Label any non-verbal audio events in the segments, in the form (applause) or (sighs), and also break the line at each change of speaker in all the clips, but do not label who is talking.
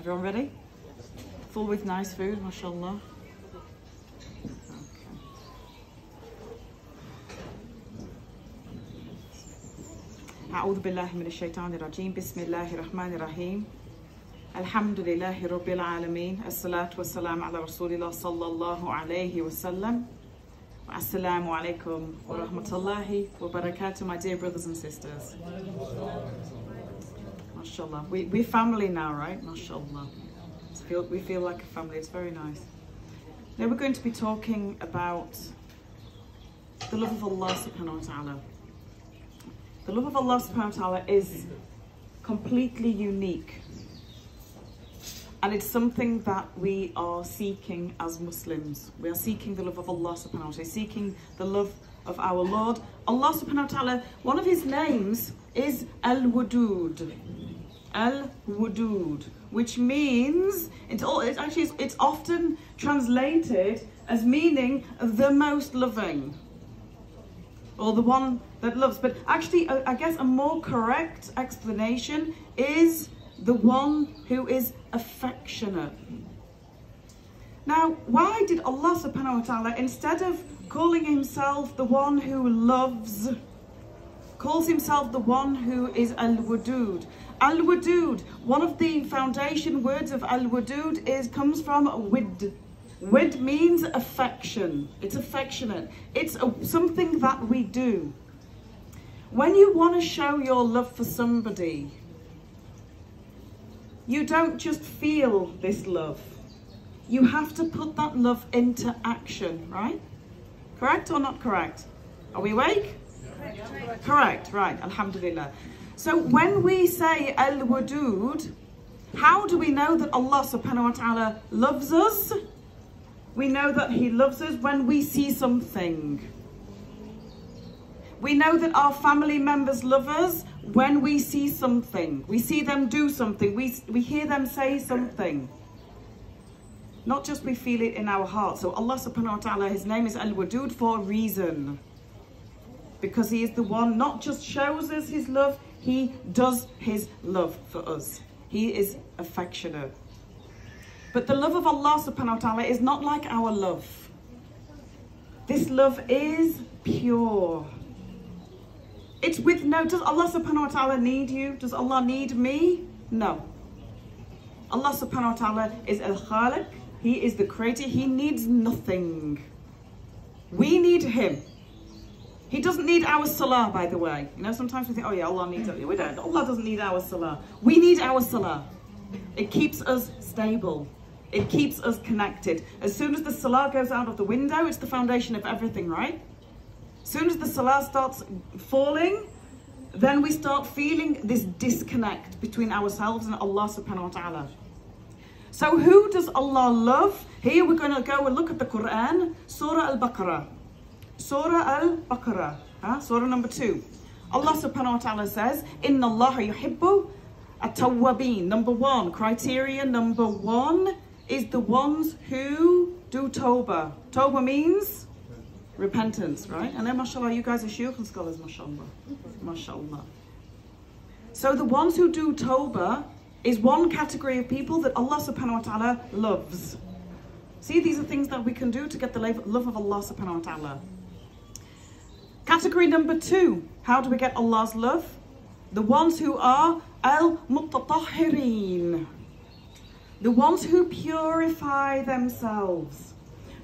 Everyone ready? Full with nice food, mashallah. أعوذ بالله من الشيطان الرجيم بسم الله الرحمن الرحيم الحمد لله رب العالمين الصلاة والسلام على رسول الله صلى الله عليه وسلم Assalamu alaikum wa rahmatullahi wa barakatuh, my dear brothers and sisters. MashaAllah. We, we're family now, right? MashaAllah. Feel, we feel like a family. It's very nice. Now we're going to be talking about the love of Allah subhanahu wa ta'ala. The love of Allah subhanahu wa ta'ala is completely unique and it's something that we are seeking as Muslims. We are seeking the love of Allah subhanahu wa ta'ala, seeking the love of our Lord. Allah subhanahu wa ta'ala, one of his names is Al-Wadud. Al-Wadud, which means, it's, all, it's actually, it's often translated as meaning the most loving. Or the one that loves. But actually, I guess a more correct explanation is the one who is affectionate. Now, why did Allah subhanahu wa ta'ala, instead of calling himself the one who loves, calls himself the one who is Al-Wadud. Al-Wadud, one of the foundation words of Al-Wadud is comes from Wid. Wid means affection. It's affectionate. It's a, something that we do. When you want to show your love for somebody, you don't just feel this love. You have to put that love into action, right? Correct or not correct? Are we awake? Correct, correct right, alhamdulillah. So when we say al-wadud, how do we know that Allah subhanahu wa ta'ala loves us? We know that he loves us when we see something. We know that our family members love us when we see something, we see them do something, we, we hear them say something. Not just we feel it in our heart. So Allah subhanahu wa ta'ala, his name is Al-Wadud for a reason. Because he is the one not just shows us his love, he does his love for us. He is affectionate. But the love of Allah subhanahu wa ta'ala is not like our love. This love is pure. It's with no, does Allah subhanahu wa ta'ala need you? Does Allah need me? No. Allah subhanahu wa ta'ala is al-khaliq. He is the creator. He needs nothing. We need him. He doesn't need our salah, by the way. You know, sometimes we think, oh yeah, Allah needs it. We don't. Allah doesn't need our salah. We need our salah. It keeps us stable. It keeps us connected. As soon as the salah goes out of the window, it's the foundation of everything, right? As soon as the salah starts falling, then we start feeling this disconnect between ourselves and Allah subhanahu wa ta'ala. So who does Allah love? Here we're going to go and look at the Quran, Surah Al-Baqarah. Surah Al-Baqarah? Surah number two. Allah subhanahu wa ta'ala says, Inna Allah yuhibbu at-tawwabin. Number one, criteria number one is the ones who do tawbah. Tawbah means repentance, right? And then, mashallah, you guys are shuyukh scholars, mashallah. Mashallah. So the ones who do tawbah is one category of people that Allah subhanahu wa ta'ala loves. See, these are things that we can do to get the love of Allah subhanahu wa ta'ala. Category number two, how do we get Allah's love? The ones who are al-mutatahhirin. The ones who purify themselves.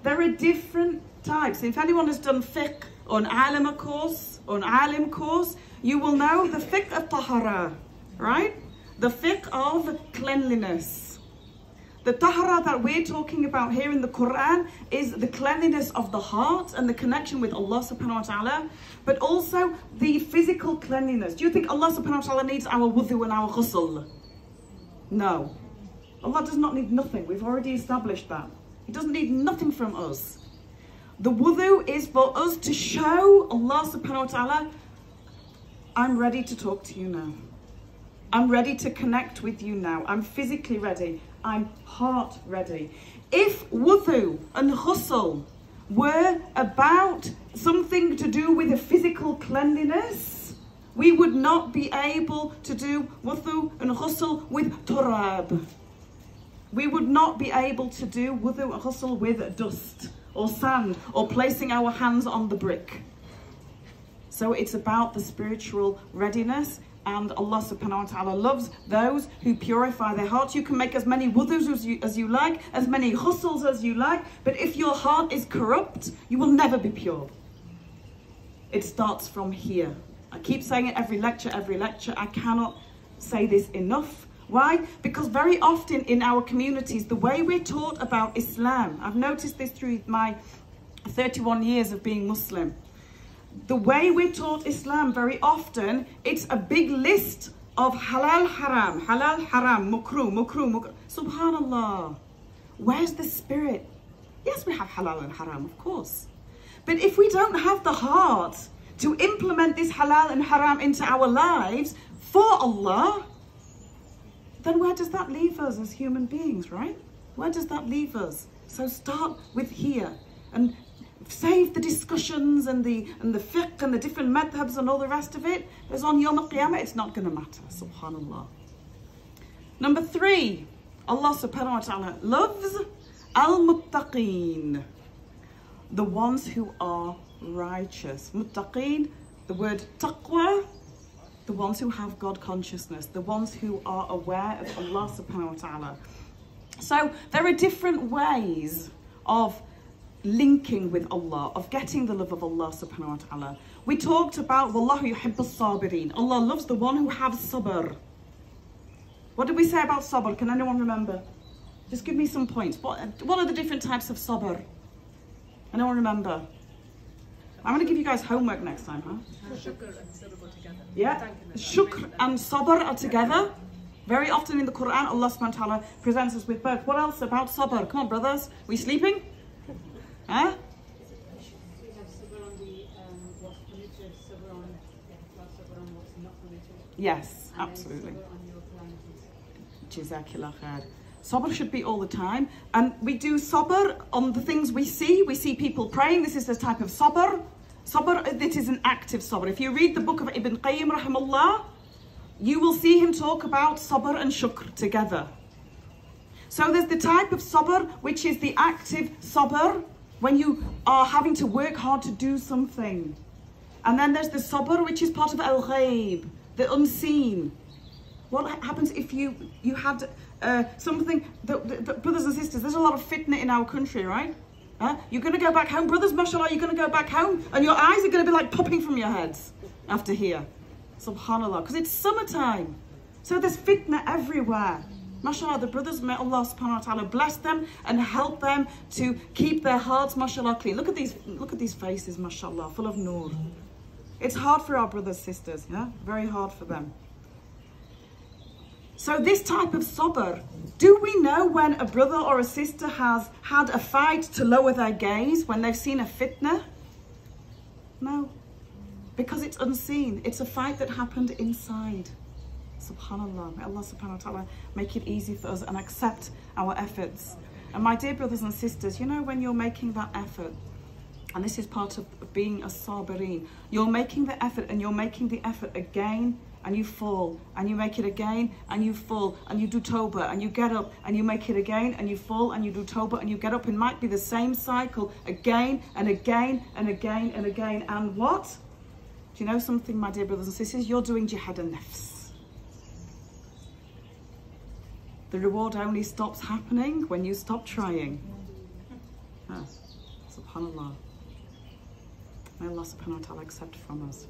There are different types. If anyone has done fiqh on alima course, on alim course, you will know the fiqh of tahara, right? The fiqh of cleanliness. The tahara that we're talking about here in the Quran is the cleanliness of the heart and the connection with Allah subhanahu wa ta'ala, but also the physical cleanliness. Do you think Allah subhanahu wa ta'ala needs our wudu and our ghusl? No. Allah does not need nothing. We've already established that. He doesn't need nothing from us. The wudu is for us to show Allah subhanahu wa ta'ala, I'm ready to talk to you now. I'm ready to connect with you now. I'm physically ready. I'm heart ready. If wudu and ghusl were about something to do with a physical cleanliness, we would not be able to do wudu and ghusl with turab. we would not be able to do wudu and ghusl with dust or sand or placing our hands on the brick. So it's about the spiritual readiness and Allah subhanahu wa ta'ala loves those who purify their hearts. You can make as many wudus as you, as you like, as many ghusls as you like, but if your heart is corrupt, you will never be pure. It starts from here. I keep saying it every lecture, every lecture. I cannot say this enough. Why? Because very often in our communities, the way we're taught about Islam, I've noticed this through my 31 years of being Muslim. The way we're taught Islam, very often, it's a big list of halal haram, halal haram, makruh, makruh, makruh. Subhanallah. Where's the spirit? Yes, we have halal and haram, of course. But if we don't have the heart to implement this halal and haram into our lives for Allah, then where does that leave us as human beings, right? Where does that leave us? So start with here and save the discussions and the and the fiqh and the different madhabs and all the rest of it. Because on Yom Qiyamah, it's not going to matter. Subhanallah. Number three, Allah subhanahu wa ta'ala loves al-muttaqeen, the ones who are righteous. Muttaqeen, the word taqwa, the ones who have God consciousness, the ones who are aware of Allah subhanahu wa ta'ala. So there are different ways of linking with Allah, of getting the love of Allah subhanahu wa ta'ala. We talked about Wallahu sabirin. Allah loves the one who has sabr. What did we say about sabr? Can anyone remember? Just give me some points. What, what are the different types of sabr? Anyone remember? I'm going to give you guys homework next time, huh?
Shukr and sabr go together.
Yeah. Shukr and sabr are together. Very often in the Quran, Allah subhanahu wa ta'ala presents us with both. What else about sabr? Come on, brothers. We sleeping? Huh?
The.
Yes,
and
absolutely.
sabr
should be all the time. And we do sabr on the things we see. We see people praying. This is a type of sabr. Sabr, it is an active sabr. If you read the book of Ibn Qayyim rahimahullah, you will see him talk about sabr and shukr together. So there's the type of sabr, which is the active sabr, when you are having to work hard to do something. And then there's the sabr, which is part of al-ghaib, the unseen. What happens if you you had uh, something, that, that- that- brothers and sisters, there's a lot of fitna in our country, right? Huh? You're going to go back home, brothers, mashallah, you're going to go back home, and your eyes are going to be like popping from your heads after here. Subhanallah, because it's summertime. So there's fitna everywhere. Mashallah, the brothers, may Allah subhanahu wa ta'ala bless them and help them to keep their hearts, mashallah, clean. Look at these, look at these faces, mashallah, full of nur. It's hard for our brothers, sisters, yeah? Very hard for them. So this type of sabr, do we know when a brother or a sister has had a fight to lower their gaze when they've seen a fitna? No, because it's unseen. It's a fight that happened inside. Subhanallah. May Allah subhanahu wa ta'ala make it easy for us and accept our efforts. And my dear brothers and sisters, you know when you're making that effort, and this is part of being a sabirin, you're making the effort and you're making the effort again and you fall and you make it again and you fall and you do toba and you get up and you make it again and you fall and you do toba and you get up. It might be the same cycle again and again and again and again. And what? Do you know something, my dear brothers and sisters? You're doing jihad and nafs. The reward only stops happening when you stop trying. Ah, subhanallah. May Allah subhanahu wa ta'ala accept from us.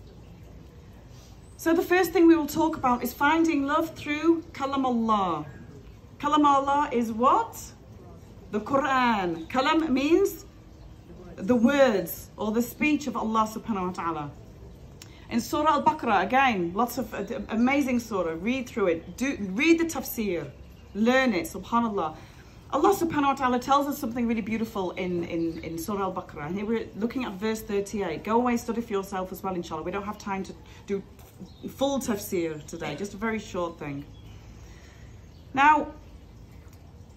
So the first thing we will talk about is finding love through Kalam Allah. Kalam Allah is what? The Quran. Kalam means the words or the speech of Allah subhanahu wa ta'ala. In Surah Al-Baqarah, again, lots of uh, amazing surah. Read through it. Do, read the tafsir. Learn it, subhanAllah. Allah subhanahu wa ta'ala tells us something really beautiful in, in, in Surah Al-Baqarah. Here we're looking at verse 38. Go away, study for yourself as well, inshallah. We don't have time to do full tafsir today, just a very short thing. Now,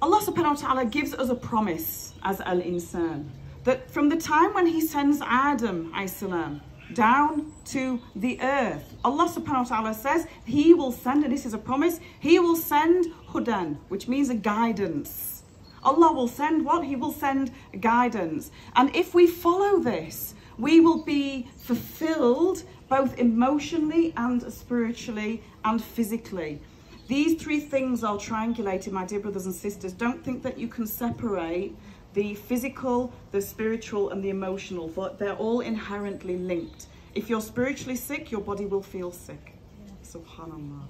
Allah subhanahu wa ta'ala gives us a promise as al-insan that from the time when he sends Adam salam down to the earth. Allah subhanahu wa ta'ala says He will send, and this is a promise, He will send hudan, which means a guidance. Allah will send what? He will send guidance. And if we follow this, we will be fulfilled both emotionally and spiritually and physically. These three things are triangulated, my dear brothers and sisters. Don't think that you can separate the physical, the spiritual, and the emotional. They're all inherently linked. If you're spiritually sick, your body will feel sick. Subhanallah.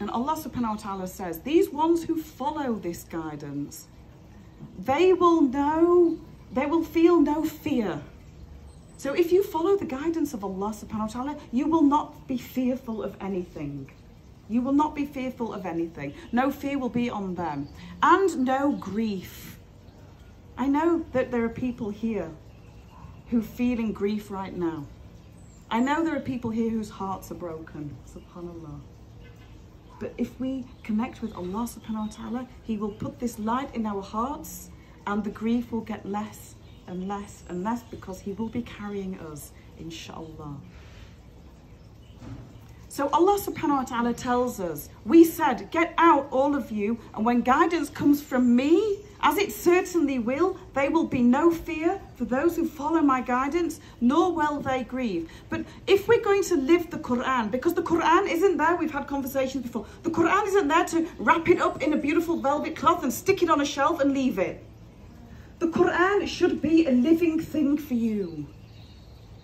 And Allah subhanahu wa ta'ala says, these ones who follow this guidance, they will know, they will feel no fear. So if you follow the guidance of Allah subhanahu wa ta'ala, you will not be fearful of anything. You will not be fearful of anything. No fear will be on them. And no grief. I know that there are people here who feel in grief right now. I know there are people here whose hearts are broken. Subhanallah. But if we connect with Allah subhanahu wa ta'ala, He will put this light in our hearts and the grief will get less and less and less because He will be carrying us, inshallah. So Allah subhanahu wa ta'ala tells us, we said, get out all of you, and when guidance comes from me, as it certainly will, there will be no fear for those who follow my guidance, nor will they grieve. But if we're going to live the Quran, because the Quran isn't there, we've had conversations before, the Quran isn't there to wrap it up in a beautiful velvet cloth and stick it on a shelf and leave it. The Quran should be a living thing for you.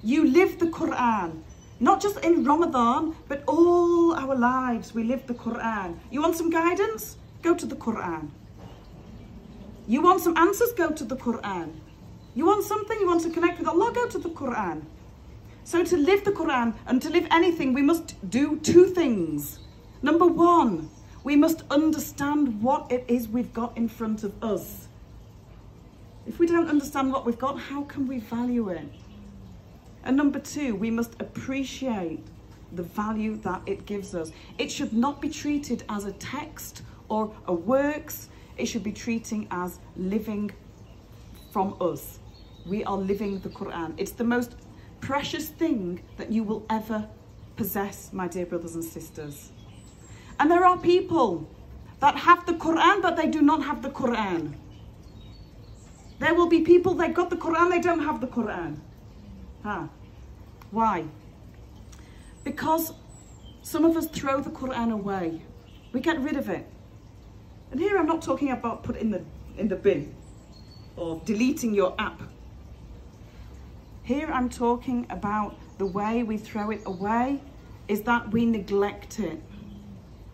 You live the Quran. Not just in Ramadan, but all our lives we live the Quran. You want some guidance? Go to the Quran. You want some answers? Go to the Quran. You want something? You want to connect with Allah? Go to the Quran. So to live the Quran and to live anything, we must do two things. Number one, we must understand what it is we've got in front of us. If we don't understand what we've got, how can we value it? And number two, we must appreciate the value that it gives us. It should not be treated as a text or a works. It should be treating as living from us. We are living the Quran. It's the most precious thing that you will ever possess, my dear brothers and sisters. And there are people that have the Quran, but they do not have the Quran. There will be people that got the Quran, they don't have the Quran. Huh? Why? Because some of us throw the Quran away. We get rid of it. And here I'm not talking about put in the in the bin or deleting your app. Here I'm talking about the way we throw it away is that we neglect it.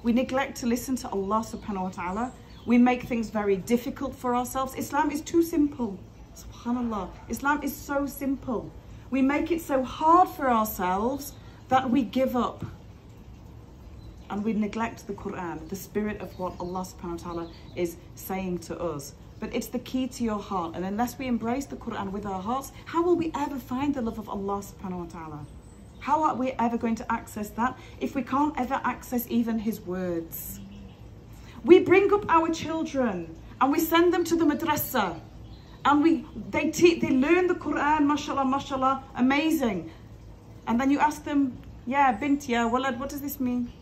We neglect to listen to Allah subhanahu wa ta'ala we make things very difficult for ourselves. Islam is too simple. Subhanallah. Islam is so simple. We make it so hard for ourselves that we give up. And we neglect the Quran, the spirit of what Allah subhanahu wa ta'ala is saying to us. But it's the key to your heart. And unless we embrace the Quran with our hearts, how will we ever find the love of Allah subhanahu wa ta'ala? How are we ever going to access that if we can't ever access even His words? We bring up our children and we send them to the madrasa and we they teach they learn the Quran, mashallah, mashallah, amazing. And then you ask them, yeah, bint, yeah, walad, what does this mean?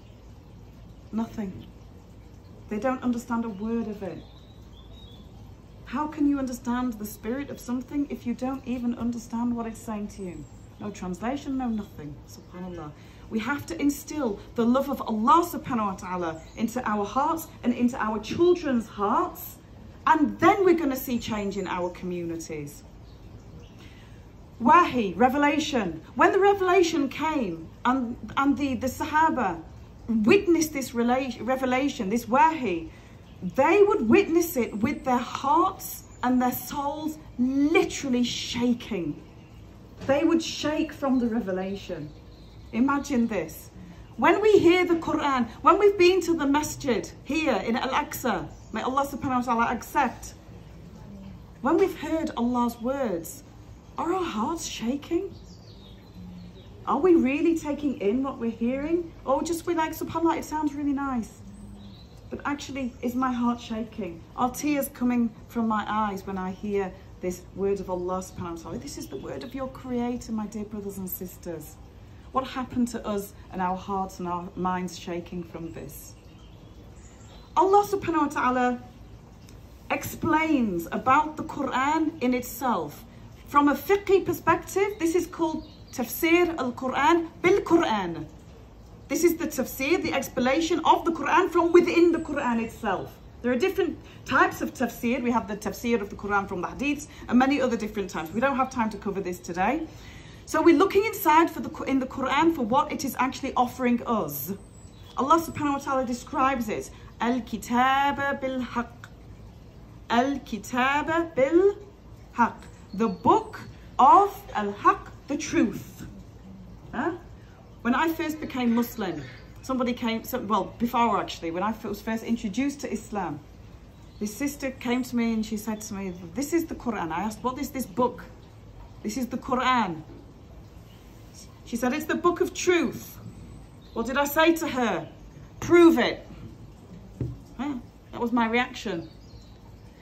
Nothing. They don't understand a word of it. How can you understand the spirit of something if you don't even understand what it's saying to you? No translation, no nothing. Subhanallah. We have to instill the love of Allah subhanahu wa ta'ala into our hearts and into our children's hearts. And then we're going to see change in our communities. Wahi, revelation. When the revelation came and, and the, the Sahaba witnessed this revelation, this Wahi, they would witness it with their hearts and their souls literally shaking. They would shake from the revelation. Imagine this. When we hear the Quran, when we've been to the masjid here in Al-Aqsa, may Allah subhanahu wa ta'ala accept, when we've heard Allah's words, are our hearts shaking? Are we really taking in what we're hearing? Or just we like, subhanAllah, it sounds really nice. But actually, is my heart shaking? Are tears coming from my eyes when I hear this word of Allah subhanahu wa ta'ala. This is the word of your creator, my dear brothers and sisters. What happened to us and our hearts and our minds shaking from this? Allah subhanahu wa ta'ala explains about the Quran in itself. From a fiqh perspective, this is called tafsir al-Quran bil-Quran. This is the tafsir, the explanation of the Quran from within the Quran itself. There are different types of tafsir. We have the tafsir of the Quran from the hadiths and many other different types. We don't have time to cover this today. So we're looking inside for the, in the Quran for what it is actually offering us. Allah subhanahu wa ta'ala describes it. Al-Kitab bil-Haq. Al-Kitab bil-Haq. The book of Al-Haq, the truth. Huh? When I first became Muslim, somebody came, well, before actually, when I was first introduced to Islam, this sister came to me and she said to me, this is the Quran. I asked, what is this book? This is the Quran. She said, it's the book of truth. What did I say to her? Prove it. That was my reaction.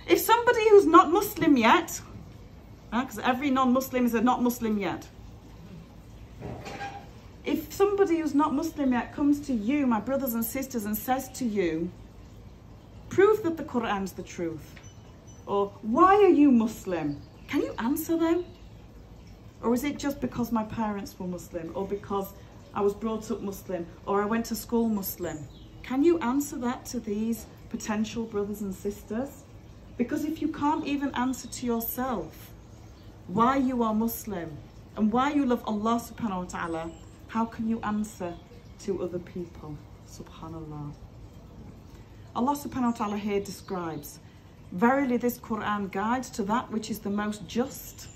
If somebody who's not Muslim yet, because every non-Muslim is a not Muslim yet, if somebody who's not Muslim yet comes to you, my brothers and sisters, and says to you, prove that the Quran's the truth, or why are you Muslim? Can you answer them? Or is it just because my parents were Muslim, or because I was brought up Muslim, or I went to school Muslim? Can you answer that to these potential brothers and sisters? Because if you can't even answer to yourself why you are Muslim and why you love Allah subhanahu wa ta'ala, how can you answer to other people? Subhanallah. Allah subhanahu wa ta'ala here describes, Verily this Quran guides to that which is the most just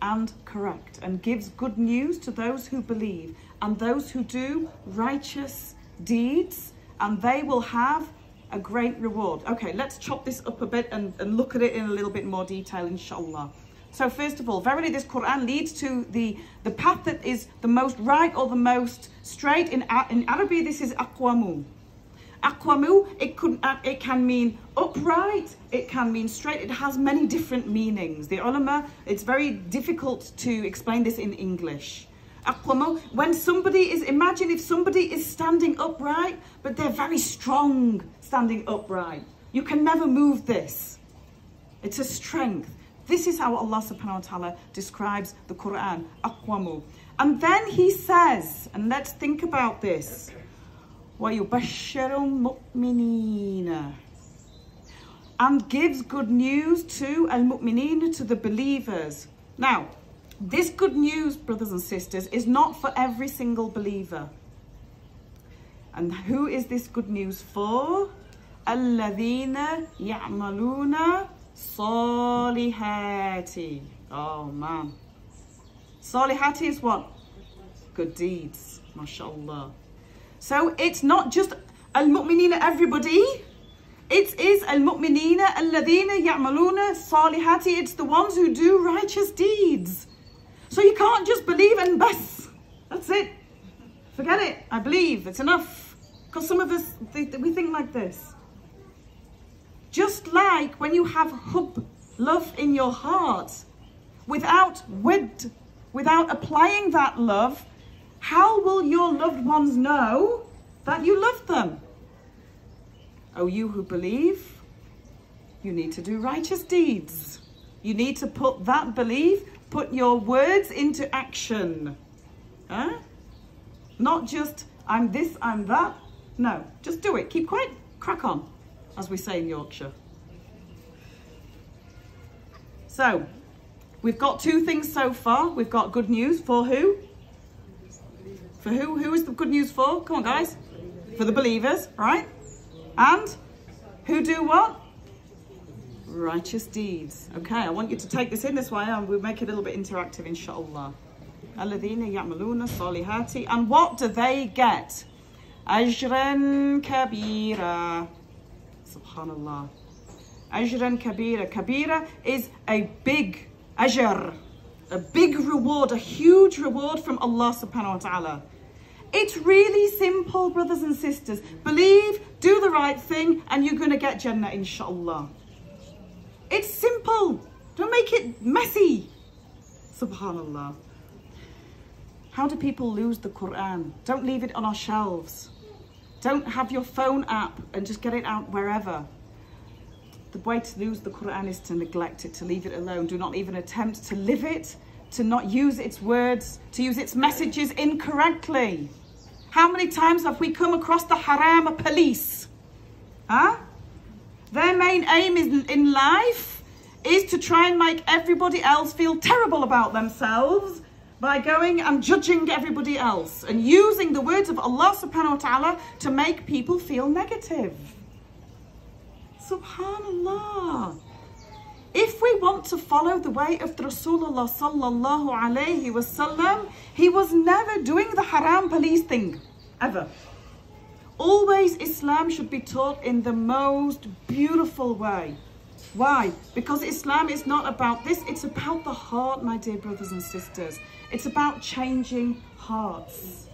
and correct and gives good news to those who believe and those who do righteous deeds and they will have a great reward. Okay, let's chop this up a bit and, and look at it in a little bit more detail, inshallah. So first of all, verily this Quran leads to the, the path that is the most right or the most straight. In, in Arabic, this is aqwamu. Aqwamu, it, could, uh, it can mean upright, it can mean straight. It has many different meanings. The ulama, it's very difficult to explain this in English. Aqwamu, when somebody is, imagine if somebody is standing upright, but they're very strong standing upright. You can never move this. It's a strength. This is how Allah subhanahu wa ta'ala describes the Quran, aqwamu. And then he says, and let's think about this, وَيُبَشِّرُ الْمُؤْمِنِينَ and gives good news to al-mu'mineen, to the believers. Now, this good news, brothers and sisters, is not for every single believer. And who is this good news for? الَّذِينَ ya'maluna salihati. Oh man. Salihati is what? Good deeds. MashaAllah. So it's not just al-mu'minina everybody. It is al-mu'minina alladhina ya'maluna salihati. It's the ones who do righteous deeds. So you can't just believe and bas. That's it. Forget it. I believe. It's enough. Because some of us, we think like this. Just like when you have hub, love in your heart, without wid, without applying that love, how will your loved ones know that you love them? Oh, you who believe, you need to do righteous deeds. You need to put that belief, put your words into action. Huh? Not just, I'm this, I'm that. No, just do it. Keep quiet. Crack on as we say in Yorkshire. So, we've got two things so far. We've got good news for who? For who? Who is the good news for? Come on, guys. For the believers, right? And who do what? Righteous deeds. Okay, I want you to take this in this way and we'll make it a little bit interactive, inshallah. Alladhina ya'maluna salihati. And what do they get? Ajran kabira. Subhanallah. Ajran kabira. Kabira is a big ajr, a big reward, a huge reward from Allah subhanahu wa ta'ala. It's really simple, brothers and sisters. Believe, do the right thing, and you're going to get Jannah, inshallah. It's simple. Don't make it messy. Subhanallah. How do people lose the Quran? Don't leave it on our shelves. Don't have your phone app and just get it out wherever. The way to lose the Quran is to neglect it, to leave it alone. Do not even attempt to live it, to not use its words, to use its messages incorrectly. How many times have we come across the haram police? Huh? Their main aim is, in life is to try and make everybody else feel terrible about themselves by going and judging everybody else and using the words of Allah subhanahu wa ta'ala to make people feel negative. Subhanallah. If we want to follow the way of Rasulullah sallallahu alayhi wasallam, he was never doing the haram police thing, ever. Always Islam should be taught in the most beautiful way. Why? Because Islam is not about this, it's about the heart, my dear brothers and sisters. It's about changing hearts.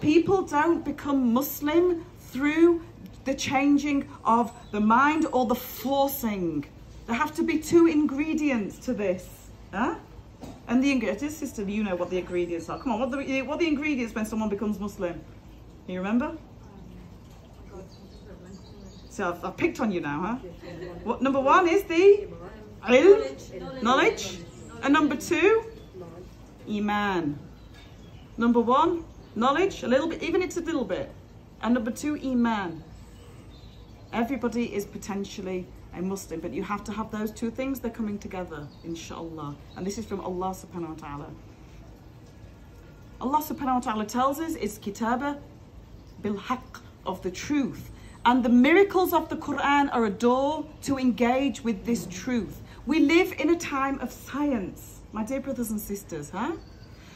People don't become Muslim through the changing of the mind or the forcing. There have to be two ingredients to this. Huh? And the ingredients, sister, you know what the ingredients are. Come on, what the, what the ingredients when someone becomes Muslim? You remember? So I've, I've, picked on you now, huh? What number one is the ilm, knowledge, and number two, iman. Number one, knowledge, a little bit, even it's a little bit, and number two, iman. Everybody is potentially a Muslim, but you have to have those two things. They're coming together, inshallah. And this is from Allah subhanahu wa ta'ala. Allah subhanahu wa ta'ala tells us it's kitaba bil haqq of the truth. And the miracles of the Quran are a door to engage with this truth. We live in a time of science, my dear brothers and sisters, huh?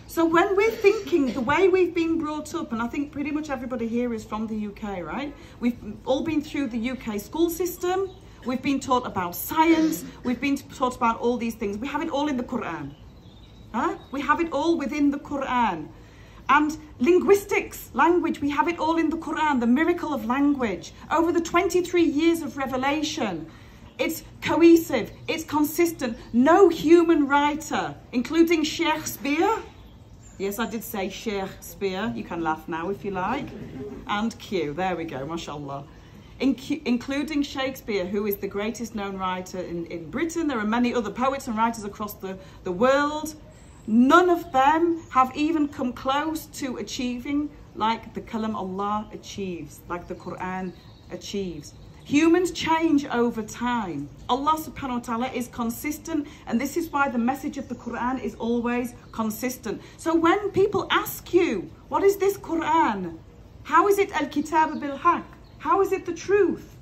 So when we're thinking the way we've been brought up, and I think pretty much everybody here is from the UK, right? We've all been through the UK school system. We've been taught about science. We've been taught about all these things. We have it all in the Quran. Huh? We have it all within the Quran. And linguistics, language, we have it all in the Quran, the miracle of language. Over the 23 years of revelation, it's cohesive, it's consistent. No human writer, including Shakespeare, yes, I did say Shakespeare, you can laugh now if you like, and Q, there we go, mashallah. In including Shakespeare, who is the greatest known writer in, in Britain. There are many other poets and writers across the, the world. None of them have even come close to achieving like the Kalam Allah achieves, like the Quran achieves. Humans change over time. Allah subhanahu wa ta'ala is consistent and this is why the message of the Quran is always consistent. So when people ask you, what is this Quran? How is it al-kitab bil-haq? How is it the truth?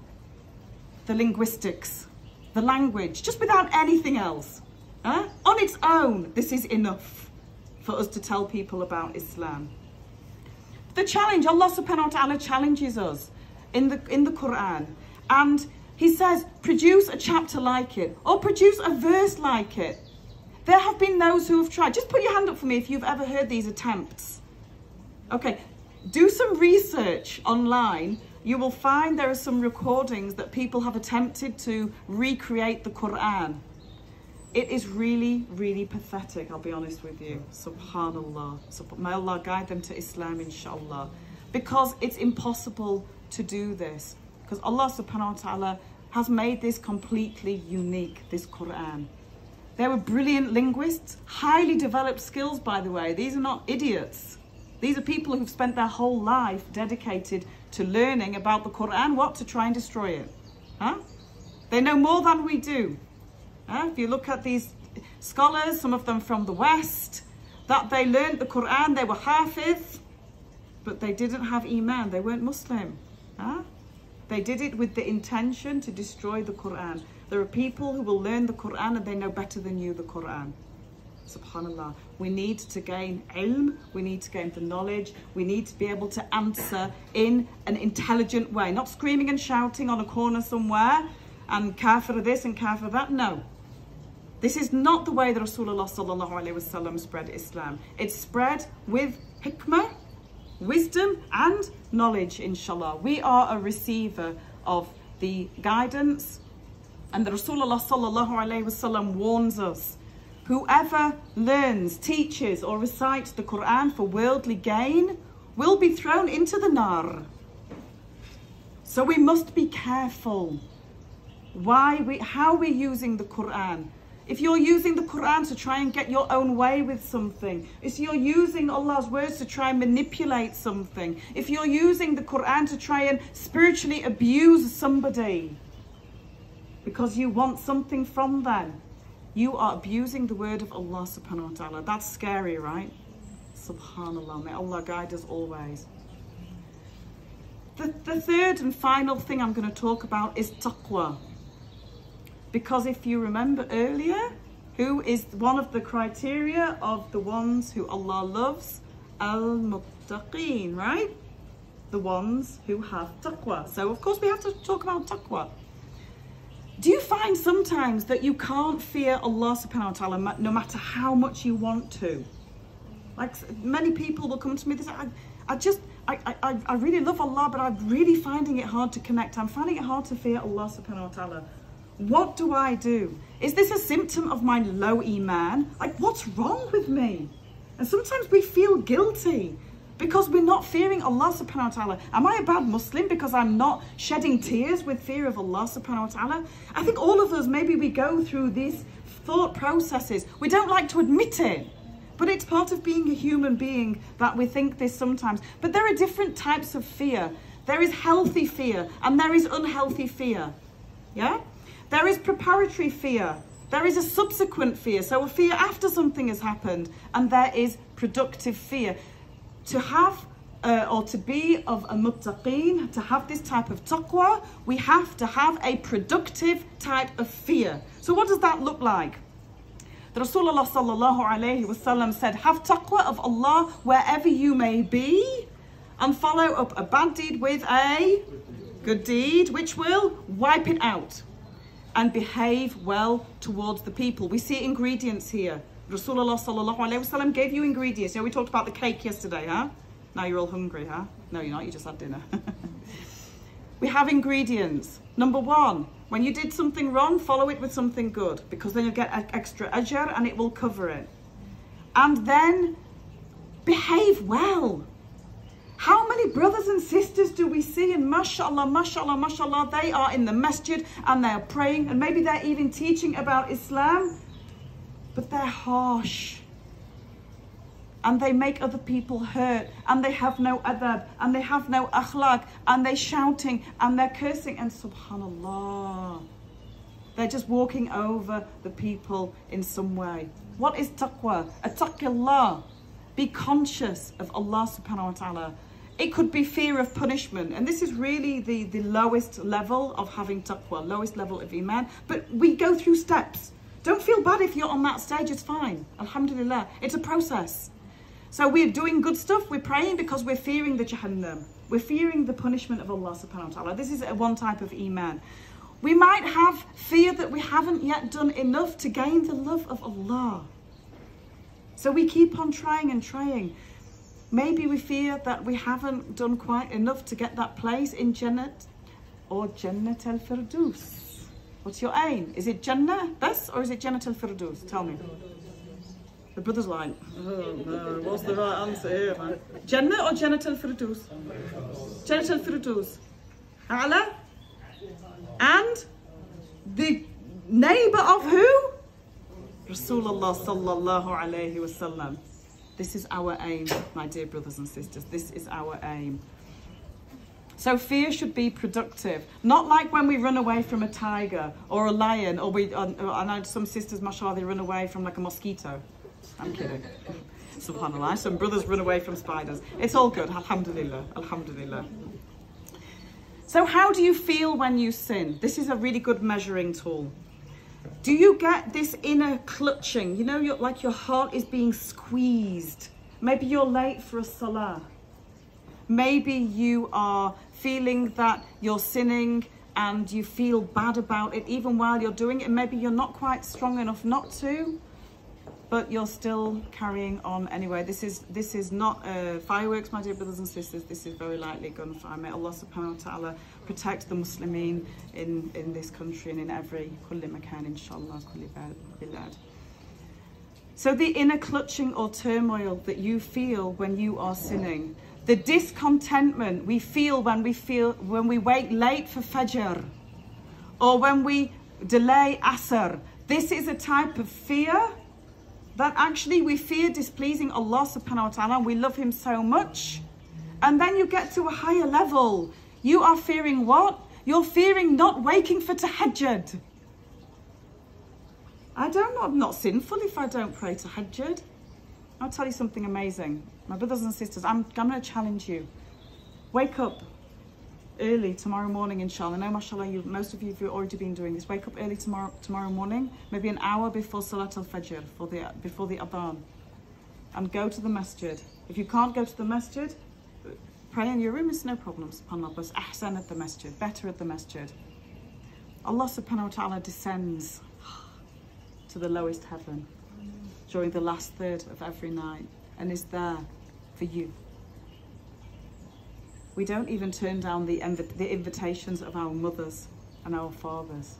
The linguistics, the language, just without anything else. On its own, this is enough for us to tell people about Islam. The challenge, Allah subhanahu wa ta'ala challenges us in the, in the Quran. And he says, produce a chapter like it or produce a verse like it. There have been those who have tried. Just put your hand up for me if you've ever heard these attempts. Okay, do some research online. You will find there are some recordings that people have attempted to recreate the Quran. It is really, really pathetic, I'll be honest with you. Subhanallah. May Allah guide them to Islam, inshallah. Because it's impossible to do this. Because Allah subhanahu wa ta'ala has made this completely unique, this Quran. They were brilliant linguists, highly developed skills, by the way. These are not idiots. These are people who've spent their whole life dedicated to learning about the Quran, what? To try and destroy it. Huh? They know more than we do. Uh, if you look at these scholars, some of them from the West, that they learned the Quran, they were Hafiz, but they didn't have Iman, they weren't Muslim. Huh? They did it with the intention to destroy the Quran. There are people who will learn the Quran and they know better than you the Quran. Subhanallah. We need to gain ilm, we need to gain the knowledge, we need to be able to answer in an intelligent way, not screaming and shouting on a corner somewhere and kafir this and kafir that. No, this is not the way that Rasulullah spread Islam. It's spread with hikmah, wisdom and knowledge, inshallah. We are a receiver of the guidance And the Rasulullah warns us, whoever learns, teaches or recites the Quran for worldly gain will be thrown into the nar. So we must be careful why we how we're using the Quran. If you're using the Quran to try and get your own way with something, if you're using Allah's words to try and manipulate something, if you're using the Quran to try and spiritually abuse somebody because you want something from them, you are abusing the word of Allah subhanahu wa ta'ala. That's scary, right? Subhanallah. May Allah guide us always. The, the third and final thing I'm going to talk about is taqwa. Because if you remember earlier, who is one of the criteria of the ones who Allah loves? Al-Muttaqeen, right? The ones who have taqwa. So of course we have to talk about taqwa. Do you find sometimes that you can't fear Allah subhanahu wa ta'ala no matter how much you want to? Like many people will come to me, they say, I, I just, I, I, I really love Allah, but I'm really finding it hard to connect. I'm finding it hard to fear Allah subhanahu wa ta'ala. What do I do? Is this a symptom of my low iman? Like, what's wrong with me? And sometimes we feel guilty because we're not fearing Allah subhanahu wa ta'ala. Am I a bad Muslim because I'm not shedding tears with fear of Allah subhanahu wa ta'ala? I think all of us, maybe we go through these thought processes. We don't like to admit it. But it's part of being a human being that we think this sometimes. But there are different types of fear. There is healthy fear and there is unhealthy fear. Yeah? There is preparatory fear. There is a subsequent fear. So a fear after something has happened. And there is productive fear. To have uh, or to be of a muttaqeen, to have this type of taqwa, we have to have a productive type of fear. So what does that look like? The Rasulullah sallallahu alayhi wasallam said, have taqwa of Allah wherever you may be and follow up a bad deed with a good deed, which will wipe it out and behave well towards the people. We see ingredients here. Rasulullah sallallahu alayhi wasallam gave you ingredients. Know, we talked about the cake yesterday, huh? Now you're all hungry, huh? No, you're not, you just had dinner. (laughs) we have ingredients. Number one, when you did something wrong, follow it with something good because then you'll get extra ajr and it will cover it. And then behave well. How many brothers and sisters do we see? And mashallah, mashallah, mashallah, they are in the masjid and they're praying and maybe they're even teaching about Islam, but they're harsh. And they make other people hurt and they have no adab and they have no akhlaq and they're shouting and they're cursing and subhanallah. They're just walking over the people in some way. What is taqwa? Attaqillah. Be conscious of Allah subhanahu wa ta'ala it could be fear of punishment and this is really the the lowest level of having taqwa lowest level of iman but we go through steps don't feel bad if you're on that stage it's fine alhamdulillah it's a process so we're doing good stuff, we're praying because we're fearing the Jahannam. We're fearing the punishment of Allah subhanahu wa ta'ala. This is one type of Iman. We might have fear that we haven't yet done enough to gain the love of Allah. So we keep on trying and trying. Maybe we fear that we haven't done quite enough to get that place in Jannat or Jannat al-Firdaus. What's your aim? Is it Jannah, this, or is it Jannat al-Firdaus? Tell me. The brother's like, oh no, what's the right answer here, man? Jannah or Jannat al-Firdaus? Jannat al-Firdaus. A'la? And the neighbor of who? Rasulullah sallallahu alayhi wasallam. This is our aim, my dear brothers and sisters. This is our aim. So fear should be productive, not like when we run away from a tiger or a lion, or we. I know some sisters, mashallah, they run away from like a mosquito. I'm kidding. Subhanallah. Some brothers run away from spiders. It's all good. Alhamdulillah. Alhamdulillah. So how do you feel when you sin? This is a really good measuring tool. Do you get this inner clutching? You know, like your heart is being squeezed. Maybe you're late for a salah. Maybe you are feeling that you're sinning and you feel bad about it even while you're doing it. Maybe you're not quite strong enough not to. But you're still carrying on anyway. This is this is not uh, fireworks, my dear brothers and sisters. This is very likely gunfire. May Allah subhanahu wa ta'ala protect the Muslimin in, in this country and in every kulli makan, inshallah, kulli bilad. So the inner clutching or turmoil that you feel when you are sinning, the discontentment we feel when we feel when we wait late for Fajr, or when we delay Asr, this is a type of fear that actually we fear displeasing Allah subhanahu wa ta'ala. We love Him so much. And then you get to a higher level. You are fearing what? You're fearing not waking for tahajjud. I don't know, I'm not sinful if I don't pray tahajjud. I'll tell you something amazing. My brothers and sisters, I'm, I'm going to challenge you. Wake up early tomorrow morning, inshallah. Know, mashallah, you, most of you have already been doing this. Wake up early tomorrow tomorrow morning, maybe an hour before Salat al-Fajr, for the, before the Adhan, and go to the masjid. If you can't go to the masjid, pray in your room, it's no problem, subhanAllah, but ahsan at the masjid, better at the masjid. Allah subhanahu wa ta'ala descends to the lowest heaven during the last third of every night and is there for you. We don't even turn down the, the invitations of our mothers and our fathers.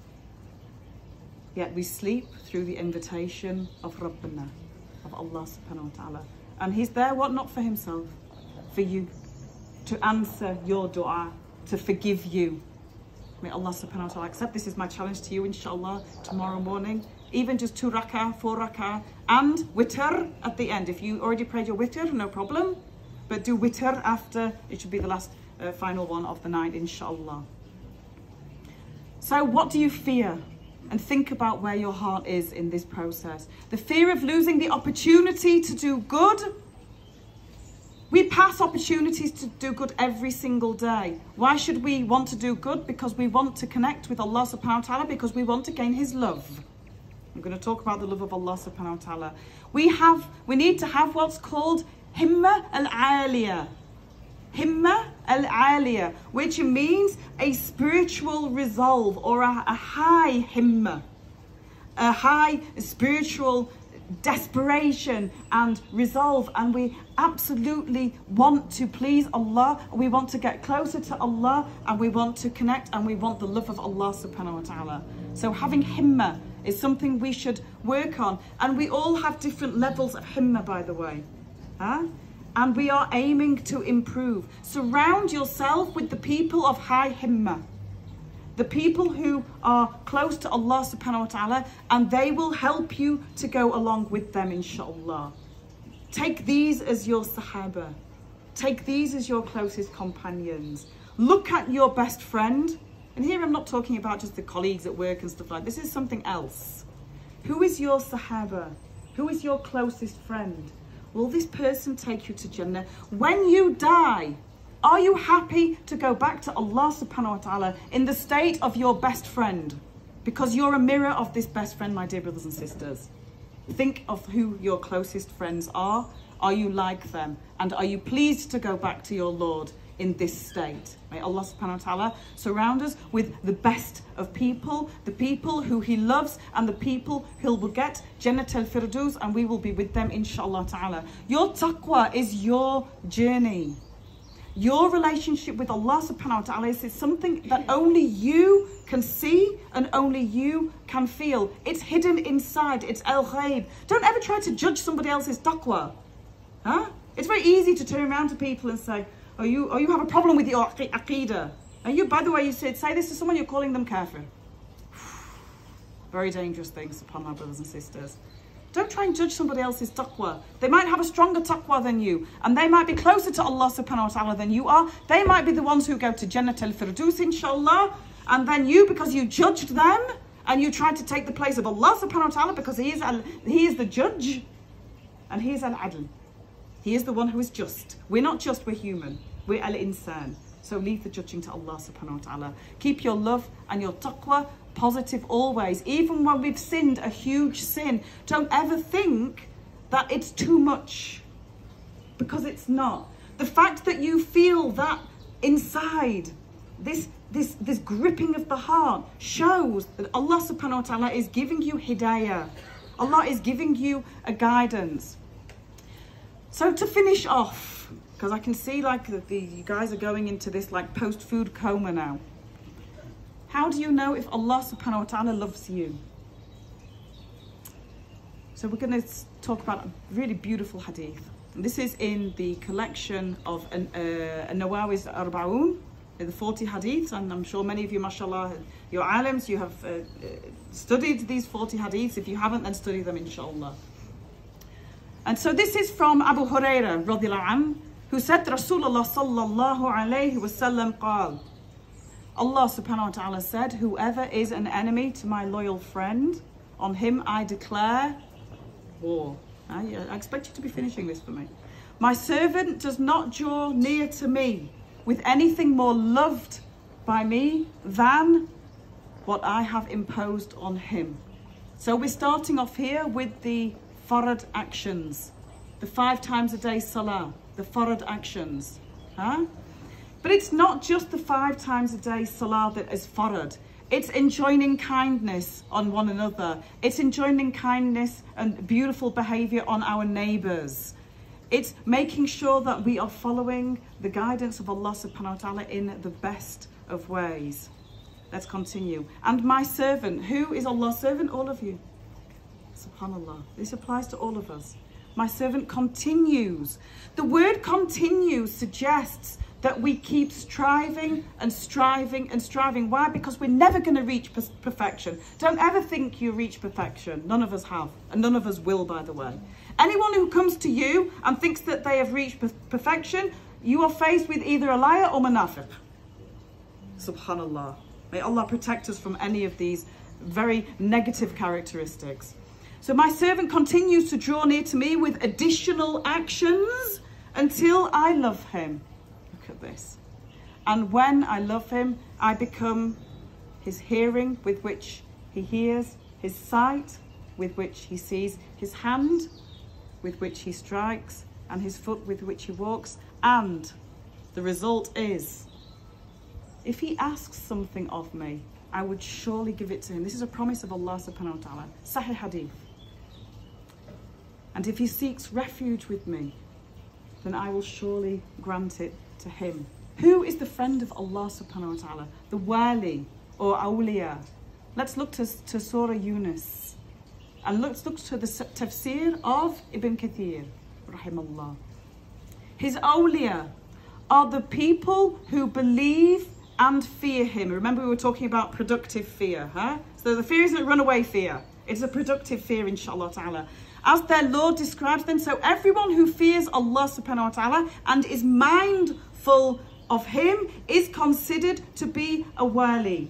Yet we sleep through the invitation of Rabbana, of Allah subhanahu wa ta'ala. And He's there, what? Not for Himself, for you. To answer your dua, to forgive you. May Allah subhanahu wa ta'ala accept. This is my challenge to you, inshallah, tomorrow morning. Even just two rak'ah, four rak'ah, and witr at the end. If you already prayed your witr, no problem but do witr after, it should be the last uh, final one of the night, inshallah. So what do you fear? And think about where your heart is in this process. The fear of losing the opportunity to do good. We pass opportunities to do good every single day. Why should we want to do good? Because we want to connect with Allah subhanahu wa ta'ala, because we want to gain His love. I'm going to talk about the love of Allah subhanahu wa ta'ala. We have, we need to have what's called Himma al-Aliyah. Himma al-Aliyah, which means a spiritual resolve or a, a high himma, a high spiritual desperation and resolve. And we absolutely want to please Allah. We want to get closer to Allah and we want to connect and we want the love of Allah subhanahu wa ta'ala. So having himma is something we should work on. And we all have different levels of himma by the way Huh? And we are aiming to improve. Surround yourself with the people of high himmah. The people who are close to Allah subhanahu wa ta'ala and they will help you to go along with them inshallah. Take these as your sahaba. Take these as your closest companions. Look at your best friend. And here I'm not talking about just the colleagues at work and stuff like this. This is something else. Who is your sahaba? Who is your closest friend? Will this person take you to Jannah? When you die, are you happy to go back to Allah subhanahu wa ta'ala in the state of your best friend? Because you're a mirror of this best friend, my dear brothers and sisters. Think of who your closest friends are. Are you like them? And are you pleased to go back to your Lord in this state. May Allah subhanahu wa ta'ala surround us with the best of people, the people who He loves and the people who will get Jannat al Firdaus and we will be with them inshallah ta'ala. Your taqwa is your journey. Your relationship with Allah subhanahu wa ta'ala is something that only you can see and only you can feel. It's hidden inside, it's al ghaib. Don't ever try to judge somebody else's taqwa. Huh? It's very easy to turn around to people and say, or you, or you have a problem with your aqidah. And you, by the way, you said, say this to someone, you're calling them kafir. (sighs) Very dangerous things upon my brothers and sisters. Don't try and judge somebody else's taqwa. They might have a stronger taqwa than you, and they might be closer to Allah subhanahu wa ta'ala than you are. They might be the ones who go to Jannat al-Firdaus, inshallah, and then you, because you judged them, and you tried to take the place of Allah subhanahu wa ta'ala because he is, al, he is the judge, and he is al-adl. He is the one who is just. We're not just, we're human. We're al-insan. So leave the judging to Allah subhanahu wa ta'ala. Keep your love and your taqwa positive always. Even when we've sinned a huge sin, don't ever think that it's too much. Because it's not. The fact that you feel that inside, this this this gripping of the heart shows that Allah subhanahu wa ta'ala is giving you hidayah. Allah is giving you a guidance. So to finish off, because I can see like the, the, you guys are going into this like post-food coma now. How do you know if Allah subhanahu wa ta'ala loves you? So we're going to talk about a really beautiful hadith. This is in the collection of an, uh, Nawawi's Arba'un, the 40 hadiths, and I'm sure many of you, mashallah, your alims, you have uh, uh, studied these 40 hadiths. If you haven't, then study them, inshallah. And so this is from Abu Huraira, anh, who said, Rasulullah sallallahu alayhi wasallam qal, Allah subhanahu wa ta'ala said, whoever is an enemy to my loyal friend, on him I declare war. Ah, I, I expect you to be finishing this for me. My servant does not draw near to me with anything more loved by me than what I have imposed on him. So we're starting off here with the farad actions, the five times a day salah, the farad actions. Huh? But it's not just the five times a day salah that is farad. It's enjoining kindness on one another. It's enjoining kindness and beautiful behavior on our neighbors. It's making sure that we are following the guidance of Allah subhanahu wa ta'ala in the best of ways. Let's continue. And my servant, who is Allah's servant? All of you. Subhanallah. This applies to all of us. My servant continues. The word continues suggests that we keep striving and striving and striving. Why? Because we're never going to reach perfection. Don't ever think you reach perfection. None of us have, and none of us will, by the way. Anyone who comes to you and thinks that they have reached perfection, you are faced with either a liar or munafiq. Subhanallah. May Allah protect us from any of these very negative characteristics. So my servant continues to draw near to me with additional actions until I love him Look at this. And when I love him, I become his hearing with which he hears, his sight with which he sees, his hand with which he strikes, and his foot with which he walks. And the result is, if he asks something of me, I would surely give it to him. This is a promise of Allah subhanahu wa ta'ala. Sahih hadith. And if he seeks refuge with me, then I will surely grant it to him. Who is the friend of Allah subhanahu wa ta'ala? The wali or awliya. Let's look to, to Surah Yunus. And let's look to the tafsir of Ibn Kathir, rahimallah. His awliya are the people who believe and fear him. Remember we were talking about productive fear, huh? So the fear isn't runaway fear. It's a productive fear, inshallah ta'ala as their Lord describes them. So everyone who fears Allah subhanahu wa ta'ala and is mindful of him is considered to be a wali.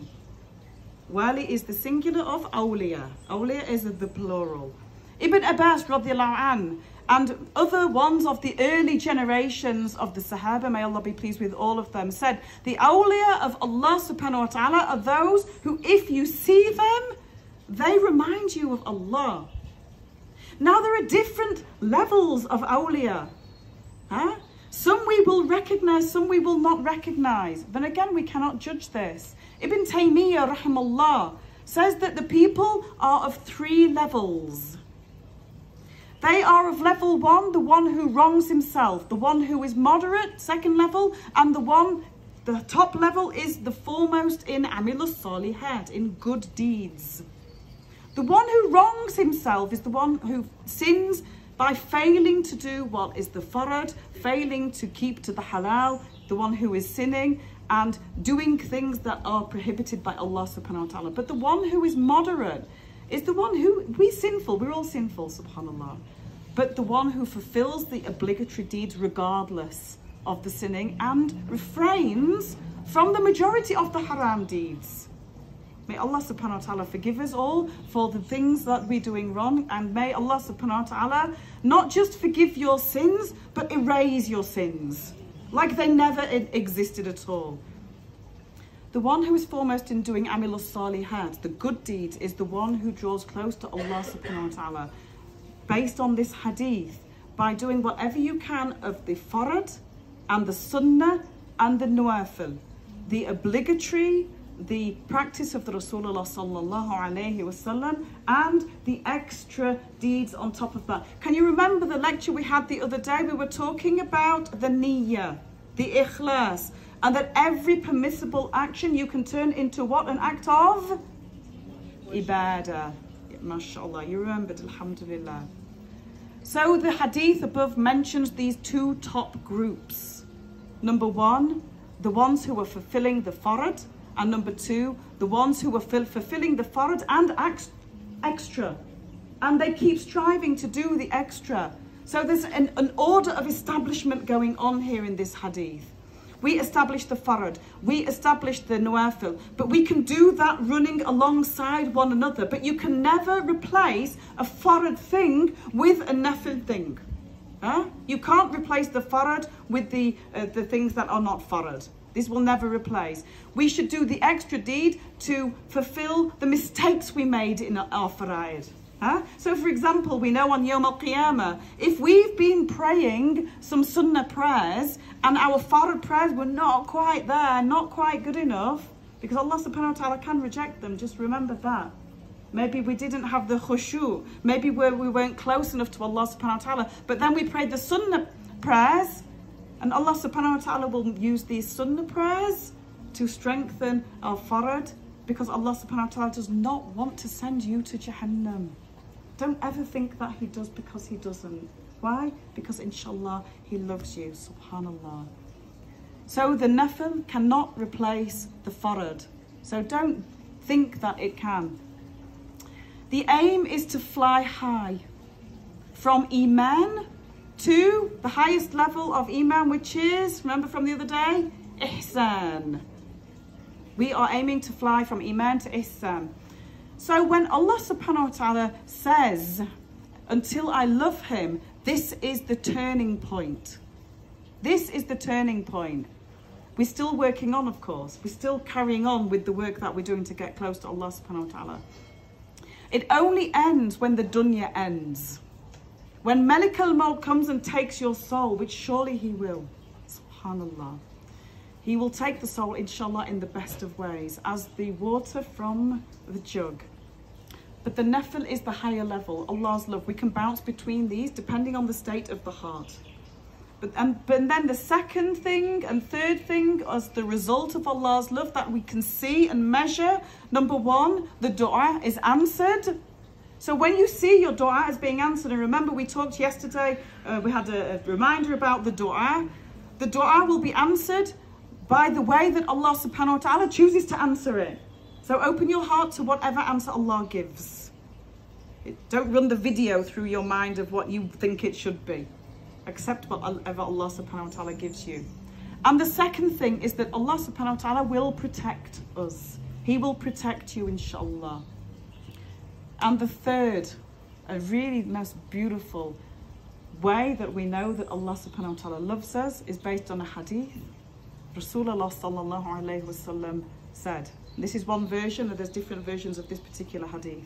Wali is the singular of awliya. Awliya is the plural. Ibn Abbas radiallahu an, and other ones of the early generations of the Sahaba, may Allah be pleased with all of them, said, the awliya of Allah subhanahu wa ta'ala are those who if you see them, they remind you of Allah. Now there are different levels of awliya. Huh? Some we will recognize, some we will not recognize. Then again, we cannot judge this. Ibn Taymiyyah, rahimallah, says that the people are of three levels. They are of level one, the one who wrongs himself, the one who is moderate, second level, and the one, the top level is the foremost in amilus salihat, in good deeds. The one who wrongs himself is the one who sins by failing to do what is the farad, failing to keep to the halal, the one who is sinning and doing things that are prohibited by Allah subhanahu wa ta'ala. But the one who is moderate is the one who, we sinful, we're all sinful, subhanAllah. But the one who fulfills the obligatory deeds regardless of the sinning and refrains from the majority of the haram deeds. May Allah subhanahu wa ta'ala forgive us all for the things that we're doing wrong and may Allah subhanahu wa ta'ala not just forgive your sins but erase your sins like they never existed at all. The one who is foremost in doing amilus salihat, the good deeds, is the one who draws close to Allah subhanahu wa ta'ala based on this hadith by doing whatever you can of the farad and the sunnah and the nawafil, the obligatory the practice of the Rasulullah sallallahu alaihi wasallam and the extra deeds on top of that. Can you remember the lecture we had the other day? We were talking about the niyyah, the ikhlas, and that every permissible action you can turn into what? An act of ibadah. MashaAllah, you remembered, Alhamdulillah. So the hadith above mentions these two top groups. Number one, the ones who were fulfilling the farad, and number two, the ones who were fulfilling the farad and extra. And they keep striving to do the extra. So there's an, an order of establishment going on here in this hadith. We establish the farad, we establish the nawafil, but we can do that running alongside one another. But you can never replace a farad thing with a nafil thing. Huh? You can't replace the farad with the, uh, the things that are not farad. This will never replace. We should do the extra deed to fulfill the mistakes we made in our fara'id. Huh? So for example, we know on Yom Al-Qiyamah, if we've been praying some sunnah prayers and our farad prayers were not quite there, not quite good enough, because Allah subhanahu wa ta'ala can reject them, just remember that. Maybe we didn't have the khushu. Maybe we weren't close enough to Allah subhanahu wa ta'ala. But then we prayed the sunnah prayers and Allah subhanahu wa ta'ala will use these sunnah prayers to strengthen our farad because Allah subhanahu wa ta'ala does not want to send you to Jahannam. Don't ever think that He does because He doesn't. Why? Because inshallah He loves you. Subhanallah. So the nafil cannot replace the farad. So don't think that it can. The aim is to fly high from Iman to the highest level of Iman, which is, remember from the other day, Ihsan. We are aiming to fly from Iman to Ihsan. So when Allah subhanahu wa ta'ala says, until I love him, this is the turning point. This is the turning point. We're still working on, of course. We're still carrying on with the work that we're doing to get close to Allah subhanahu wa ta'ala. It only ends when the dunya ends. When Malik al-Maut comes and takes your soul, which surely he will, subhanallah, he will take the soul, inshallah, in the best of ways, as the water from the jug. But the nafil is the higher level, Allah's love. We can bounce between these depending on the state of the heart. But, and, but then the second thing and third thing as the result of Allah's love that we can see and measure. Number one, the dua is answered. So when you see your dua is being answered, and remember we talked yesterday, uh, we had a, a reminder about the dua. The dua will be answered by the way that Allah subhanahu wa ta'ala chooses to answer it. So open your heart to whatever answer Allah gives. It, don't run the video through your mind of what you think it should be accept whatever Allah subhanahu wa ta'ala gives you. And the second thing is that Allah subhanahu wa ta'ala will protect us. He will protect you, inshallah. And the third, a really most beautiful way that we know that Allah subhanahu wa ta'ala loves us is based on a hadith. Rasulullah sallallahu alayhi wasallam said, this is one version, and there's different versions of this particular hadith.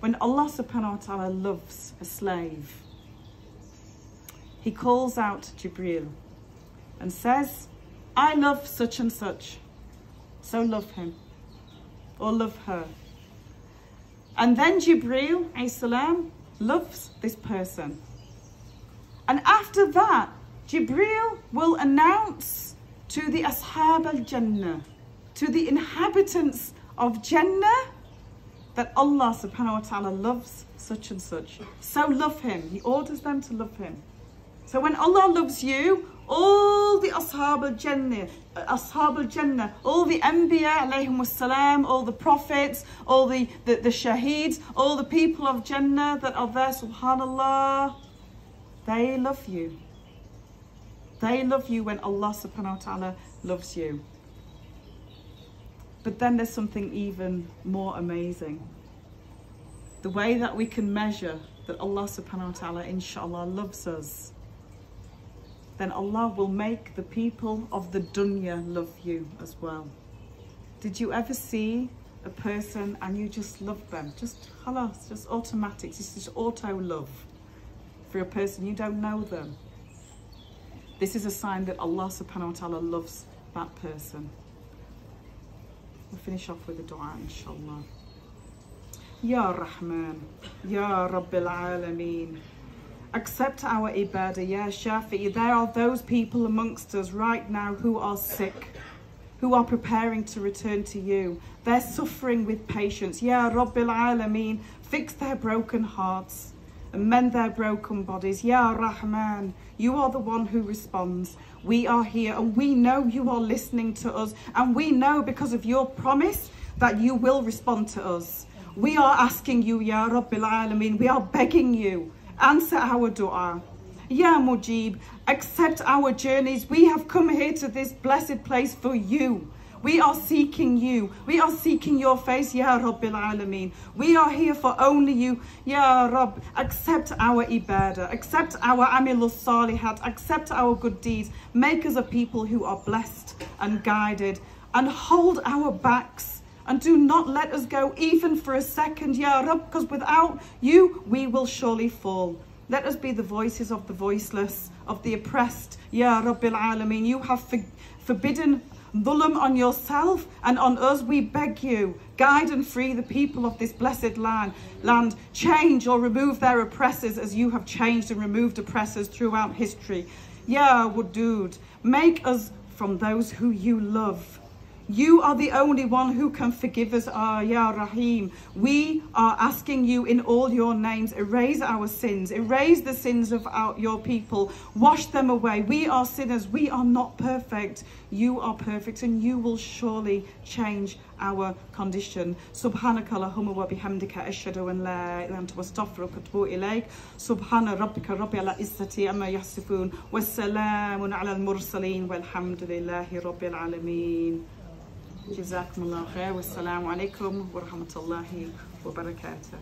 When Allah subhanahu wa ta'ala loves a slave, he calls out Jibril and says, I love such and such, so love him or love her. And then Jibril salam, loves this person. And after that, Jibril will announce to the Ashab al-Jannah, to the inhabitants of Jannah, that Allah subhanahu wa ta'ala loves such and such. So love him. He orders them to love him. So when Allah loves you, all the Ashab al-Jannah, Ashab al-Jannah, all the Anbiya alayhim salam, all the prophets, all the, the, the Shaheeds, all the people of Jannah that are there, subhanallah, they love you. They love you when Allah subhanahu wa ta'ala loves you. But then there's something even more amazing. The way that we can measure that Allah subhanahu wa ta'ala inshallah loves us then Allah will make the people of the dunya love you as well. Did you ever see a person and you just love them? Just halas, just automatic, just auto love for a person, you don't know them. This is a sign that Allah subhanahu wa ta'ala loves that person. We'll finish off with a dua, inshallah. Ya Rahman, Ya Rabbil Alameen. Accept our ibadah, Ya Shafi. There are those people amongst us right now who are sick, who are preparing to return to you. They're suffering with patience. Ya Rabbil Alameen. Fix their broken hearts and mend their broken bodies. Ya Rahman, you are the one who responds. We are here and we know you are listening to us and we know because of your promise that you will respond to us. We are asking you, Ya Rabbil Alameen, we are begging you, answer our dua. Ya Mujib, accept our journeys. We have come here to this blessed place for you. We are seeking you. We are seeking your face, Ya Rabbil Alameen. We are here for only you, Ya Rabb. Accept our ibadah. Accept our amilus salihat. Accept our good deeds. Make us a people who are blessed and guided. And hold our backs. And do not let us go even for a second, Ya Rabb, because without you, we will surely fall. Let us be the voices of the voiceless, of the oppressed. Ya Rabbil Alameen, you have for forbidden dhulm on yourself and on us, we beg you. Guide and free the people of this blessed land. Land, change or remove their oppressors as you have changed and removed oppressors throughout history. Ya Wadud, make us from those who you love. You are the only one who can forgive us, ah, Ya Rahim. We are asking you in all your names, erase our sins, erase the sins of our, your people, wash them away. We are sinners, we are not perfect. You are perfect and you will surely change our condition. Subhanaka Allahumma wa bihamdika ashhadu an la ilaha anta astaghfiruka wa atubu ilayk. Subhana rabbika rabbil izzati amma yasifun. Wassalamun ala al-mursaleen walhamdulillahi rabbil alameen. جزاكم الله خير والسلام عليكم ورحمة الله وبركاته.